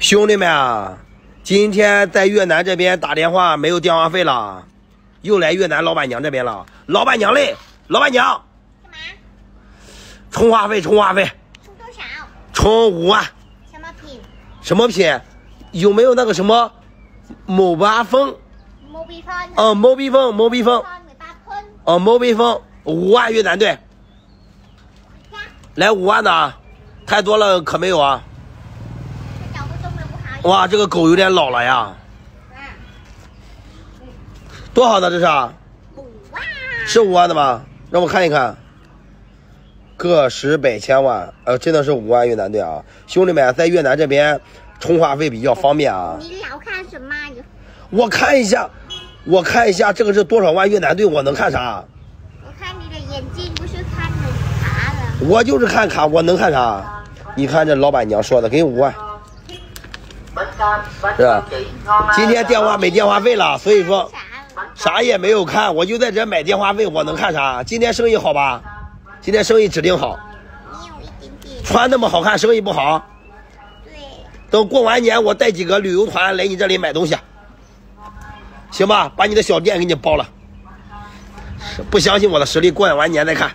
兄弟们啊，今天在越南这边打电话没有电话费了，又来越南老板娘这边了。老板娘嘞，老板娘，干嘛？充话费，充话费，充多少？充五万。什么品？什么品？有没有那个什么某八风？某必分。哦，某逼风，某逼风。哦，某逼风，五万越南队，来五万的啊，太多了可没有啊。哇，这个狗有点老了呀，啊，多少的这是啊？五万。是五万的吗？让我看一看。个十百千万，呃，真的是五万越南盾啊！兄弟们，在越南这边充话费比较方便啊。你老看什么？我看一下，我看一下这个是多少万越南盾，我能看啥？我看你的眼睛不是看的卡的。我就是看卡，我能看啥？你看这老板娘说的，给五万，是吧？今天电话没电话费了，所以说啥也没有看，我就在这买电话费，我能看啥？今天生意好吧？今天生意指定好。穿那么好看，生意不好。对。等过完年，我带几个旅游团来你这里买东西，行吧？把你的小店给你包了。不相信我的实力，过完年再看。